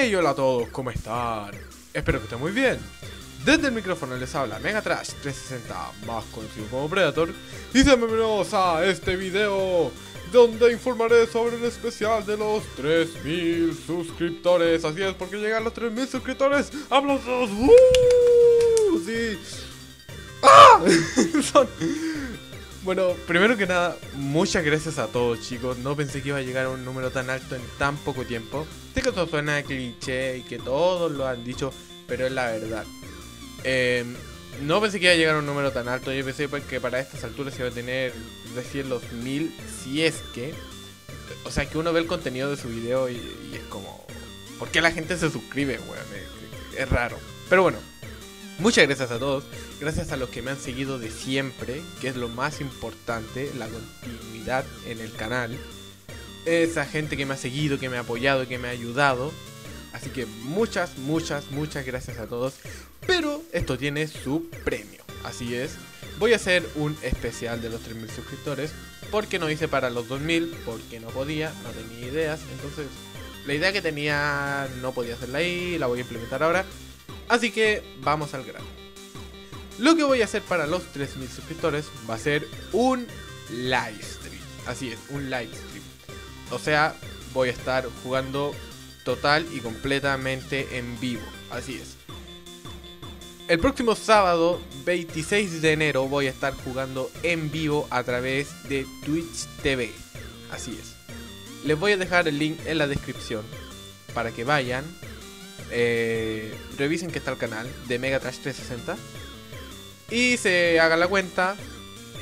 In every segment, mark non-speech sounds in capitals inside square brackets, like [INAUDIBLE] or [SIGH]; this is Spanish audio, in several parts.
Hey, hola a todos, ¿cómo están? Espero que estén muy bien. Desde el micrófono les habla Megatrash 360, más conocido como Predator, y sean bienvenidos a este video donde informaré sobre un especial de los 3000 suscriptores. Así es, porque llegan los 3000 suscriptores. ¡Aplausos! ¡Uh! Sí. ¡Ah! [LAUGHS] Son- Bueno, primero que nada, muchas gracias a todos chicos. No pensé que iba a llegar a un número tan alto en tan poco tiempo. Sé que esto suena cliché y que todos lo han dicho, pero es la verdad. Eh, no pensé que iba a llegar a un número tan alto. Yo pensé que para estas alturas iba a tener recién los mil, si es que. O sea, que uno ve el contenido de su video y, y es como. ¿Por qué la gente se suscribe, weón? Es, es raro. Pero bueno, muchas gracias a todos. Gracias a los que me han seguido de siempre, que es lo más importante, la continuidad en el canal. Esa gente que me ha seguido, que me ha apoyado, que me ha ayudado. Así que muchas, muchas, muchas gracias a todos. Pero esto tiene su premio. Así es. Voy a hacer un especial de los 3000 suscriptores. Porque no hice para los 2000. Porque no podía, no tenía ideas. Entonces, la idea que tenía no podía hacerla ahí. La voy a implementar ahora. Así que vamos al grano. Lo que voy a hacer para los 3000 suscriptores va a ser un live stream. Así es, un live stream. O sea, voy a estar jugando total y completamente en vivo. Así es. El próximo sábado, 26 de enero, voy a estar jugando en vivo a través de Twitch TV. Así es. Les voy a dejar el link en la descripción para que vayan, eh, revisen que está el canal de Megatrash 360 y se hagan la cuenta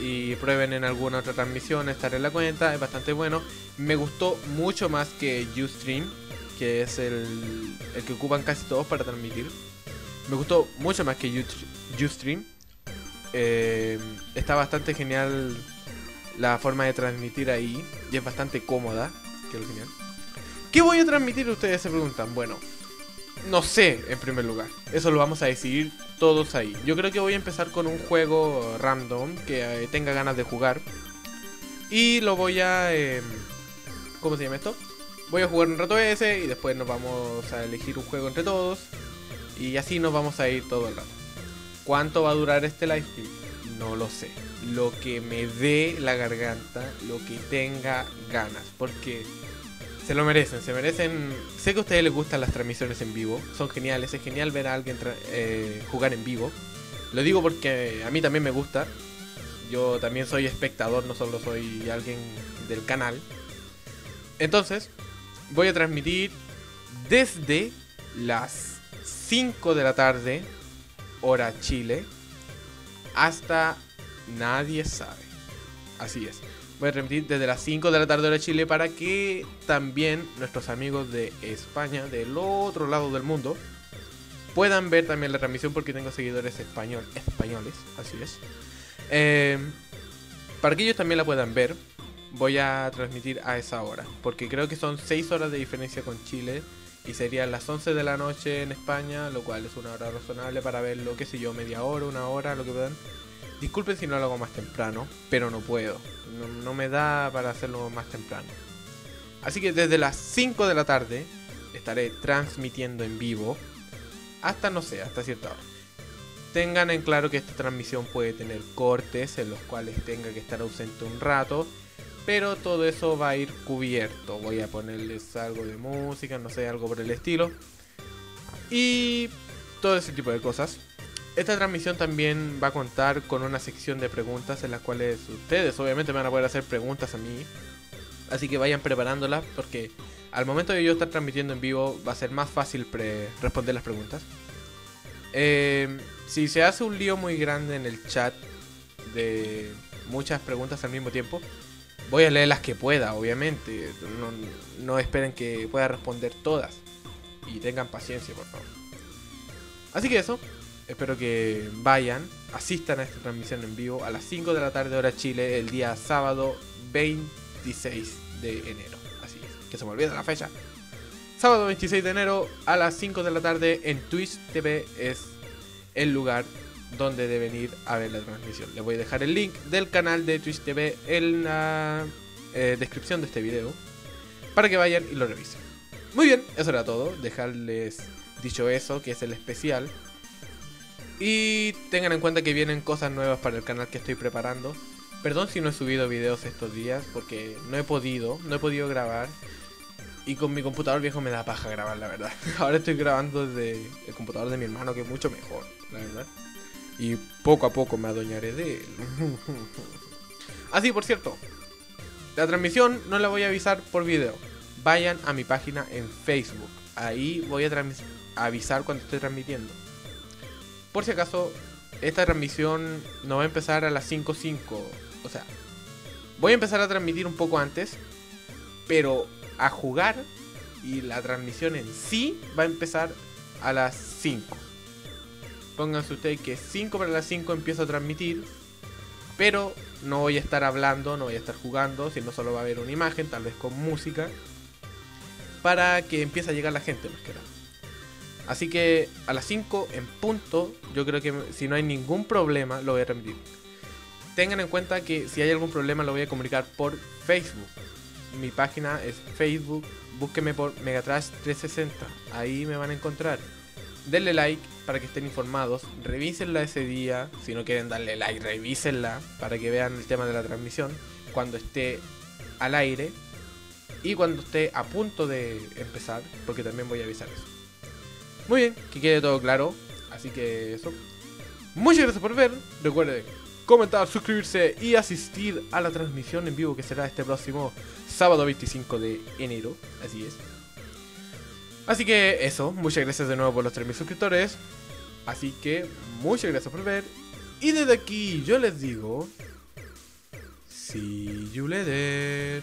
y prueben en alguna otra transmisión estar en la cuenta. Es bastante bueno. Me gustó mucho más que Ustream, que es el, el que ocupan casi todos para transmitir. Me gustó mucho más que Ust- Ustream. Eh, está bastante genial la forma de transmitir ahí y es bastante cómoda, que lo genial. ¿Qué voy a transmitir? Ustedes se preguntan. Bueno, no sé en primer lugar. Eso lo vamos a decidir todos ahí. Yo creo que voy a empezar con un juego random que eh, tenga ganas de jugar. Y lo voy a... eh, ¿Cómo se llama esto? Voy a jugar un rato ese y después nos vamos a elegir un juego entre todos. Y así nos vamos a ir todo el rato. ¿Cuánto va a durar este live stream? No lo sé. Lo que me dé la garganta, lo que tenga ganas. Porque se lo merecen, se merecen. Sé que a ustedes les gustan las transmisiones en vivo, son geniales, es genial ver a alguien eh, jugar en vivo. Lo digo porque a mí también me gusta. Yo también soy espectador, no solo soy alguien del canal. Entonces, voy a transmitir desde las 5 de la tarde, hora Chile, hasta nadie sabe. Así es. Voy a transmitir desde las 5 de la tarde hora Chile para que también nuestros amigos de España, del otro lado del mundo, puedan ver también la transmisión porque tengo seguidores español, españoles, así es. Eh, para que ellos también la puedan ver, voy a transmitir a esa hora, porque creo que son 6 horas de diferencia con Chile y serían las 11 de la noche en España, lo cual es una hora razonable para verlo, qué sé yo, media hora, una hora, lo que puedan. Disculpen si no lo hago más temprano, pero no puedo. No, me da para hacerlo más temprano. Así que desde las 5 de la tarde estaré transmitiendo en vivo hasta, no sé, hasta cierta hora. Tengan en claro que esta transmisión puede tener cortes en los cuales tenga que estar ausente un rato. Pero todo eso va a ir cubierto. Voy a ponerles algo de música, no sé, algo por el estilo. Y todo ese tipo de cosas. Esta transmisión también va a contar con una sección de preguntas en las cuales ustedes obviamente me van a poder hacer preguntas a mí. Así que vayan preparándolas porque al momento de yo estar transmitiendo en vivo va a ser más fácil responder las preguntas. Eh, si se hace un lío muy grande en el chat de muchas preguntas al mismo tiempo, voy a leer las que pueda, obviamente. No, no esperen que pueda responder todas. Y tengan paciencia, por favor. Así que eso. Espero que vayan, asistan a esta transmisión en vivo a las 5 de la tarde hora Chile el día sábado 26 de enero. Así es, que se me olvida la fecha. Sábado 26 de enero a las 5 de la tarde en Twitch TV es el lugar donde deben ir a ver la transmisión. Les voy a dejar el link del canal de Twitch TV en la eh, descripción de este video para que vayan y lo revisen. Muy bien, eso era todo. Dejarles dicho eso, que es el especial. Y tengan en cuenta que vienen cosas nuevas para el canal que estoy preparando. Perdón si no he subido videos estos días porque no he podido, no he podido grabar. Y con mi computador viejo me da paja grabar, la verdad. [LAUGHS] Ahora estoy grabando desde el computador de mi hermano, que es mucho mejor, la verdad. Y poco a poco me adueñaré de él. [LAUGHS] Así, por cierto, la transmisión no la voy a avisar por video. Vayan a mi página en Facebook. Ahí voy a avisar cuando esté transmitiendo. Por si acaso, esta transmisión no va a empezar a las 5.05. O sea, voy a empezar a transmitir un poco antes. Pero a jugar y la transmisión en sí va a empezar a las 5. Pónganse ustedes que 5 para las 5 empiezo a transmitir. Pero no voy a estar hablando, no voy a estar jugando, sino solo va a haber una imagen, tal vez con música. Para que empiece a llegar la gente más que nada. Así que a las 5 en punto, yo creo que si no hay ningún problema, lo voy a transmitir. Tengan en cuenta que si hay algún problema lo voy a comunicar por Facebook. Mi página es Facebook, búsqueme por Megatrash 360, ahí me van a encontrar. Denle like para que estén informados, revísenla ese día, si no quieren darle like, revísenla para que vean el tema de la transmisión cuando esté al aire y cuando esté a punto de empezar, porque también voy a avisar eso. Muy bien, que quede todo claro. Así que eso. Muchas gracias por ver. Recuerden comentar, suscribirse y asistir a la transmisión en vivo que será este próximo sábado 25 de enero. Así es. Así que eso, muchas gracias de nuevo por los 3.000 suscriptores. Así que muchas gracias por ver. Y desde aquí yo les digo... See you later.